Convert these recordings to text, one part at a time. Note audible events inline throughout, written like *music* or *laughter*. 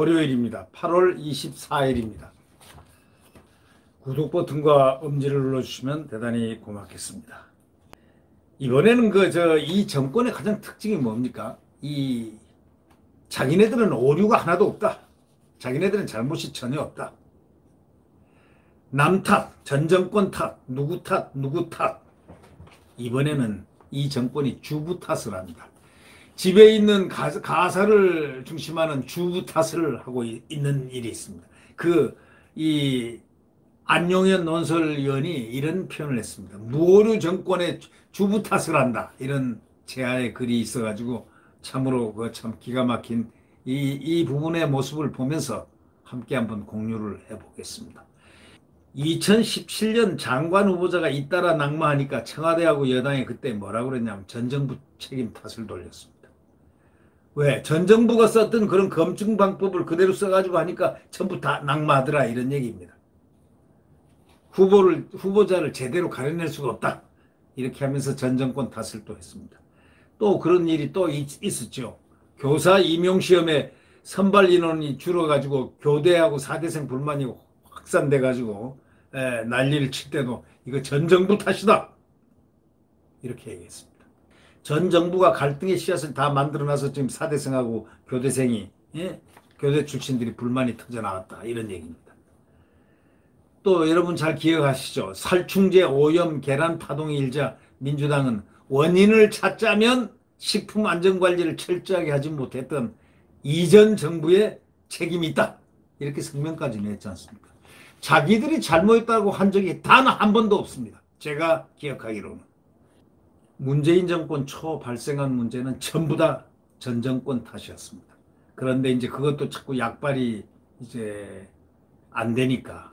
월요일입니다. 8월 24일입니다. 구독 버튼과 음지를 눌러주시면 대단히 고맙겠습니다. 이번에는 그 저 이 정권의 가장 특징이 뭡니까? 이 자기네들은 오류가 하나도 없다. 자기네들은 잘못이 전혀 없다. 남 탓, 전 정권 탓, 누구 탓, 누구 탓. 이번에는 이 정권이 주부 탓을 합니다. 집에 있는 가사, 를 중심하는 주부 탓을 하고 있는 일이 있습니다. 그, 이, 안용현 논설위원이 이런 표현을 했습니다. 무오류 정권의 주부 탓을 한다. 이런 제아의 글이 있어가지고 참으로 그 참 기가 막힌 이, 이 부분의 모습을 보면서 함께 한번 공유를 해보겠습니다. 2017년 장관 후보자가 잇따라 낙마하니까 청와대하고 여당이 그때 뭐라고 그랬냐면 전 정부 책임 탓을 돌렸습니다. 왜? 전 정부가 썼던 그런 검증 방법을 그대로 써가지고 하니까 전부 다 낙마하더라 이런 얘기입니다. 후보를 후보자를 제대로 가려낼 수가 없다. 이렇게 하면서 전 정권 탓을 또 했습니다. 또 그런 일이 또 있, 있었죠. 교사 임용 시험에 선발 인원이 줄어가지고 교대하고 사대생 불만이 확산돼가지고 에, 난리를 칠 때도 이거 전 정부 탓이다. 이렇게 얘기했습니다. 전 정부가 갈등의 씨앗을 다 만들어놔서 지금 사대생하고 교대생이 예? 교대 출신들이 불만이 터져 나왔다 이런 얘기입니다. 또 여러분 잘 기억하시죠? 살충제 오염 계란 파동이 일자 민주당은 원인을 찾자면 식품 안전 관리를 철저하게 하지 못했던 이전 정부의 책임이 있다. 이렇게 성명까지 냈지 않습니까? 자기들이 잘못했다고 한 적이 단 한 번도 없습니다. 제가 기억하기로는. 문재인 정권 초 발생한 문제는 전부 다 전 정권 탓이었습니다. 그런데 이제 그것도 자꾸 약발이 이제 안 되니까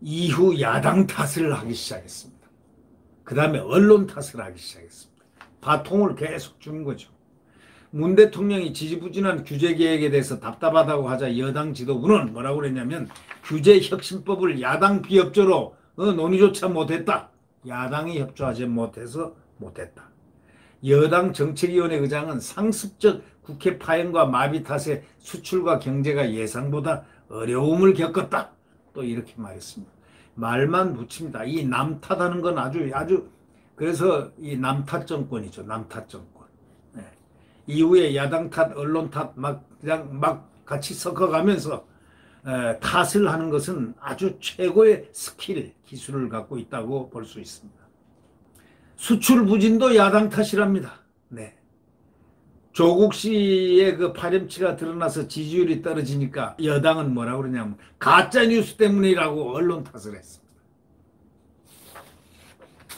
이후 야당 탓을 하기 시작했습니다. 그 다음에 언론 탓을 하기 시작했습니다. 바통을 계속 주는 거죠. 문 대통령이 지지부진한 규제 계획에 대해서 답답하다고 하자 여당 지도부는 뭐라고 그랬냐면 규제 혁신법을 야당 비협조로 어, 논의조차 못했다. 야당이 협조하지 못해서 못했다. 여당 정책위원회 의장은 상습적 국회 파행과 마비 탓에 수출과 경제가 예상보다 어려움을 겪었다. 또 이렇게 말했습니다. 말만 붙입니다. 이 남탓하는 건 아주 아주 그래서 이 남탓 정권이죠. 남탓 정권. 네. 이후에 야당 탓, 언론 탓 막 그냥 막 같이 섞어가면서 에, 탓을 하는 것은 아주 최고의 스킬, 기술을 갖고 있다고 볼 수 있습니다. 수출 부진도 야당 탓이랍니다. 네. 조국 씨의 그 파렴치가 드러나서 지지율이 떨어지니까 여당은 뭐라고 그러냐면 가짜 뉴스 때문이라고 언론 탓을 했습니다.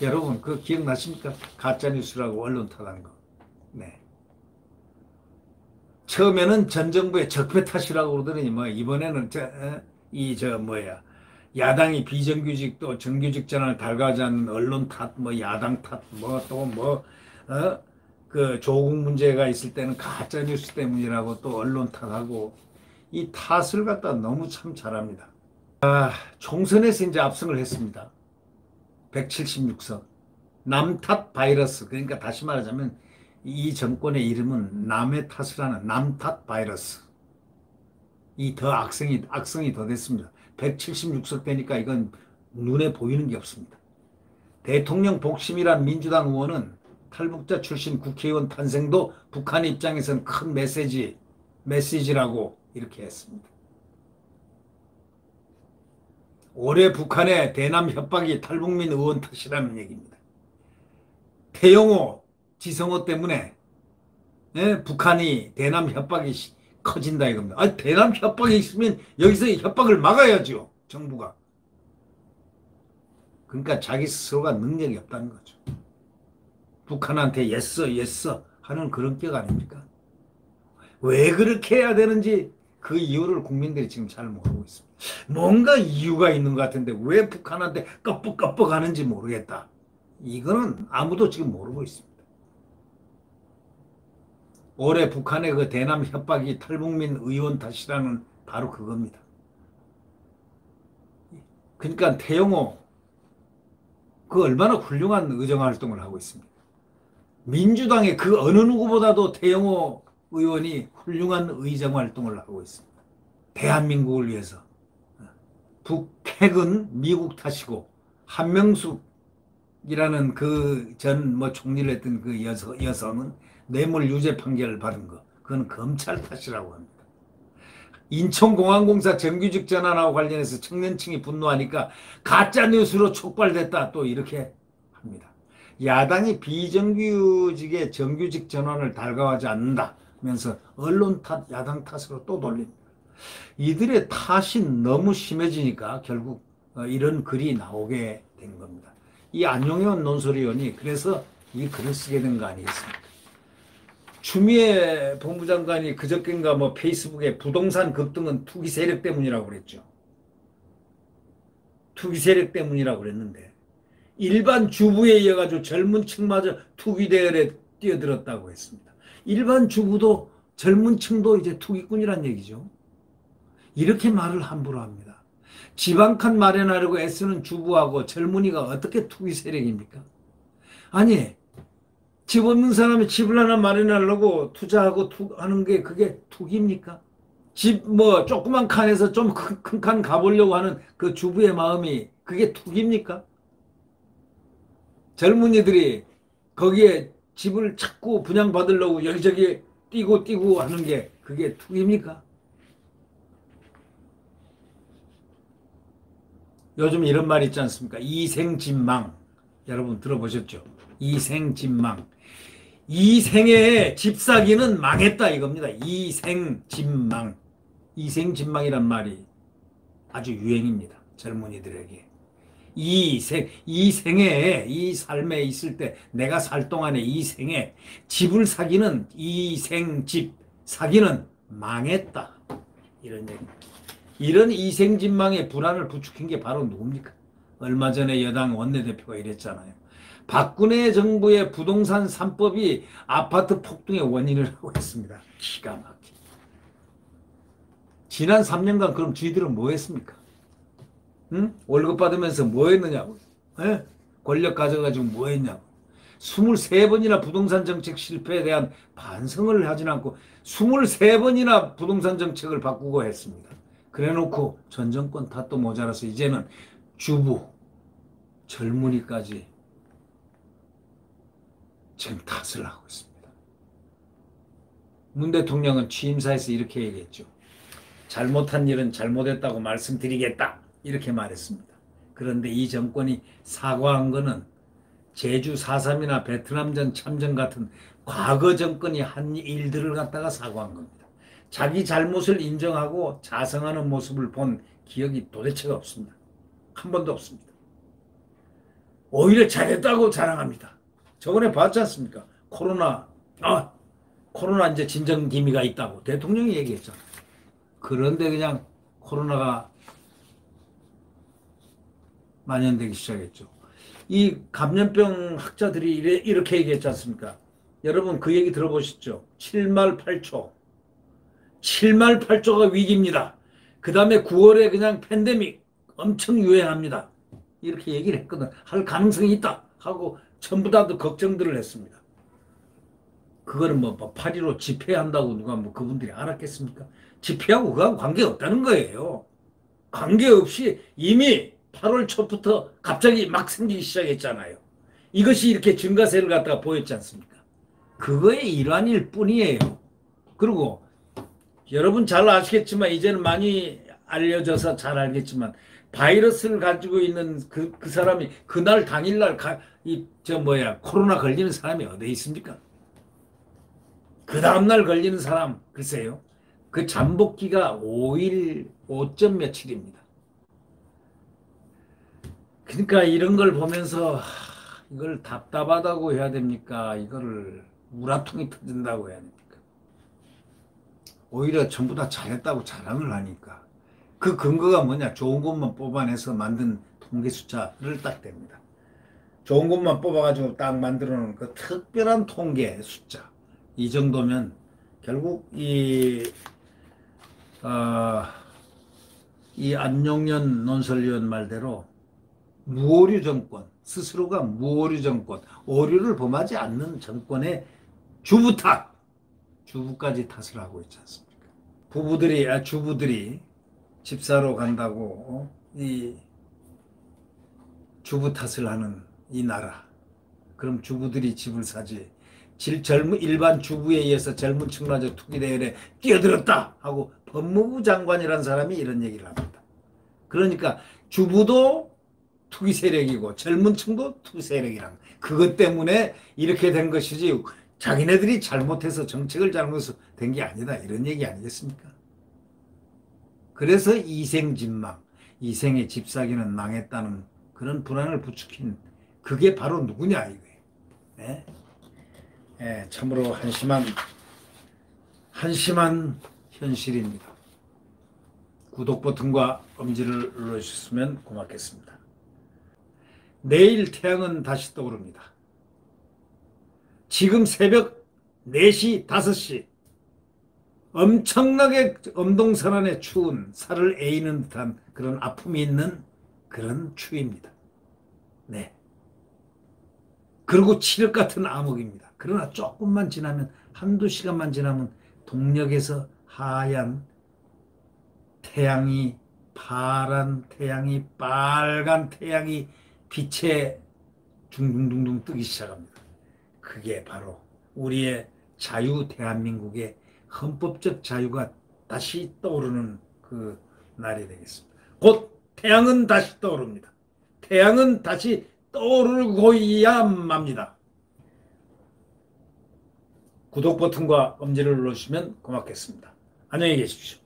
여러분 그 기억나십니까? 가짜 뉴스라고 언론 탓한 거. 네. 처음에는 전 정부의 적폐 탓이라고 그러더니 뭐 이번에는 이저 어? 뭐야 야당이 비정규직 또 정규직 전환을 달가지 않는 언론 탓, 뭐 야당 탓, 뭐 또 뭐 어? 그 조국 문제가 있을 때는 가짜 뉴스 때문이라고 또 언론 탓하고 이 탓을 갖다 너무 참 잘합니다. 아, 총선에서 이제 압승을 했습니다. 176석. 남탓 바이러스. 그러니까 다시 말하자면 이 정권의 이름은 남의 탓을 하는 남탓 바이러스. 이 더 악성이, 악성이 더 됐습니다. 176석 되니까 이건 눈에 보이는 게 없습니다. 대통령 복심이란 민주당 의원은 탈북자 출신 국회의원 탄생도 북한 입장에서는 큰 메시지, 메시지라고 이렇게 했습니다. 올해 북한의 대남 협박이 탈북민 의원 탓이라는 얘기입니다. 태영호 지성호 때문에 예? 북한이 대남 협박이 커진다 이겁니다. 아 대남 협박이 있으면 여기서 협박을 막아야죠. 정부가. 그러니까 자기 스스로가 능력이 없다는 거죠. 북한한테 예써 예써 하는 그런 격 아닙니까? 왜 그렇게 해야 되는지 그 이유를 국민들이 지금 잘 모르고 있습니다. 뭔가 이유가 있는 것 같은데 왜 북한한테 껍벅껍벅 하는지 모르겠다. 이거는 아무도 지금 모르고 있습니다. 올해 북한의 그 대남 협박이 탈북민 의원 탓이라는 바로 그겁니다. 그러니까 태영호 그 얼마나 훌륭한 의정 활동을 하고 있습니다. 민주당의 그 어느 누구보다도 태영호 의원이 훌륭한 의정 활동을 하고 있습니다. 대한민국을 위해서. 북핵은 미국 탓이고 한명숙이라는 그 전 뭐 총리를 했던 그 여성, 여성은 뇌물 유죄 판결을 받은 거 그건 검찰 탓이라고 합니다. 인천공항공사 정규직 전환하고 관련해서 청년층이 분노하니까 가짜 뉴스로 촉발됐다 또 이렇게 합니다. 야당이 비정규직의 정규직 전환을 달가워하지 않는다면서 언론 탓, 야당 탓으로 또 돌립니다. 이들의 탓이 너무 심해지니까 결국 어, 이런 글이 나오게 된 겁니다. 이 안용현 논설위원이 그래서 이 글을 쓰게 된 거 아니겠습니까? 추미애 본부장관이 그저께인가 뭐 페이스북에 부동산 급등은 투기 세력 때문이라고 그랬죠. 투기 세력 때문이라고 그랬는데 일반 주부에 이어가지고 젊은 층마저 투기 대열에 뛰어들었다고 했습니다. 일반 주부도 젊은 층도 이제 투기꾼이란 얘기죠. 이렇게 말을 함부로 합니다. 집 한 칸 마련하려고 애쓰는 주부하고 젊은이가 어떻게 투기 세력입니까? 아니 집 없는 사람이 집을 하나 마련하려고 투자하고 투, 하는 게 그게 투기입니까? 집 뭐 조그만 칸에서 좀 큰 칸 가보려고 하는 그 주부의 마음이 그게 투기입니까? 젊은이들이 거기에 집을 찾고 분양받으려고 여기저기 뛰고 뛰고 하는 게 그게 투기입니까? 요즘 이런 말 있지 않습니까? 이생진망. 여러분 들어보셨죠? 이생진망. 이생의 집사기는 망했다 이겁니다. 이생진망. 이생진망이란 말이 아주 유행입니다. 젊은이들에게. 이 생, 이 생에, 이 삶에 있을 때, 내가 살 동안에 이 생에 집을 사기는, 이 생집 사기는 망했다. 이런 얘기입니다. 이런 이생진망의 불안을 부추긴 게 바로 누굽니까? 얼마 전에 여당 원내대표가 이랬잖아요. 박근혜 정부의 부동산 3법이 아파트 폭등의 원인을 *laughs* 하고 있습니다. 기가 막히. 지난 3년간 그럼 쥐들은 뭐 했습니까? 응? 월급 받으면서 뭐 했느냐고. 예? 권력 가져가지고 뭐 했냐고. 23번이나 부동산 정책 실패에 대한 반성을 하진 않고 23번이나 부동산 정책을 바꾸고 했습니다. 그래 놓고 전 정권 탓도 모자라서 이제는 주부, 젊은이까지 지금 탓을 하고 있습니다. 문 대통령은 취임사에서 이렇게 얘기했죠. 잘못한 일은 잘못했다고 말씀드리겠다. 이렇게 말했습니다. 그런데 이 정권이 사과한 것은 제주 4.3이나 베트남전 참전 같은 과거 정권이 한 일들을 갖다가 사과한 겁니다. 자기 잘못을 인정하고 자성하는 모습을 본 기억이 도대체가 없습니다. 한 번도 없습니다. 오히려 잘했다고 자랑합니다. 저번에 봤지 않습니까? 코로나, 아, 코로나 이제 진정 기미가 있다고 대통령이 얘기했잖아요. 그런데 그냥 코로나가 만연되기 시작했죠. 이 감염병 학자들이 이렇게 얘기했지 않습니까? 여러분 그 얘기 들어보셨죠? 7말 8초. 7말 8초가 위기입니다. 그 다음에 9월에 그냥 팬데믹 엄청 유행합니다. 이렇게 얘기를 했거든. 할 가능성이 있다. 하고 전부 다 걱정들을 했습니다. 그거는 뭐8.15뭐 집회한다고 누가 뭐 그분들이 알았겠습니까? 집회하고 그거하고 관계 없다는 거예요. 관계없이 이미 8월 초부터 갑자기 막 생기기 시작했잖아요. 이것이 이렇게 증가세를 갖다가 보였지 않습니까? 그거의 일환일 뿐이에요. 그리고 여러분 잘 아시겠지만 이제는 많이 알려져서 잘 알겠지만 바이러스를 가지고 있는 그, 그 사람이 그날 당일날 가, 이, 저 뭐야, 코로나 걸리는 사람이 어디 있습니까? 그 다음날 걸리는 사람, 글쎄요. 그 잠복기가 5일, 5점 며칠입니다. 그러니까 이런 걸 보면서 이걸 답답하다고 해야 됩니까? 이거를 우라통이 터진다고 해야 됩니까? 오히려 전부 다 잘했다고 자랑을 하니까 그 근거가 뭐냐? 좋은 것만 뽑아내서 만든 통계 숫자를 딱 댑니다. 좋은 것만 뽑아가지고 딱 만들어 놓은 그 특별한 통계 숫자. 이 정도면 결국 이, 어, 이 안용연 논설위원 말대로 무오류 정권, 스스로가 무오류 정권, 오류를 범하지 않는 정권의 주부탁, 주부까지 탓을 하고 있지 않습니까? 부부들이 아 주부들이 집 사러 간다고 어? 이 주부 탓을 하는 이 나라. 그럼 주부들이 집을 사지. 질 젊은 일반 주부에 의해서 젊은 층마저 투기 대열에 뛰어들었다 하고 법무부 장관이라는 사람이 이런 얘기를 합니다. 그러니까 주부도 투기 세력이고 젊은 층도 투기 세력이란 그것 때문에 이렇게 된 것이지 자기네들이 잘못해서 정책을 잘못해서 된 게 아니다 이런 얘기 아니겠습니까? 그래서 이생진망 이생의 집 사기는 망했다는 그런 불안을 부추긴 그게 바로 누구냐 이거예요. 예? 예, 참으로 한심한 한심한 현실입니다. 구독 버튼과 엄지를 눌러주셨으면 고맙겠습니다. 내일 태양은 다시 떠오릅니다. 지금 새벽 4시, 5시 엄청나게 엄동설안의 추운 살을 에이는 듯한 그런 아픔이 있는 그런 추위입니다. 네. 그리고 칠흑 같은 암흑입니다. 그러나 조금만 지나면 한두 시간만 지나면 동력에서 하얀 태양이 파란 태양이 빨간 태양이 빛에 둥둥둥둥 뜨기 시작합니다. 그게 바로 우리의 자유 대한민국의 헌법적 자유가 다시 떠오르는 그 날이 되겠습니다. 곧 태양은 다시 떠오릅니다. 태양은 다시 떠오르고야 맙니다. 구독 버튼과 엄지를 눌러주시면 고맙겠습니다. 안녕히 계십시오.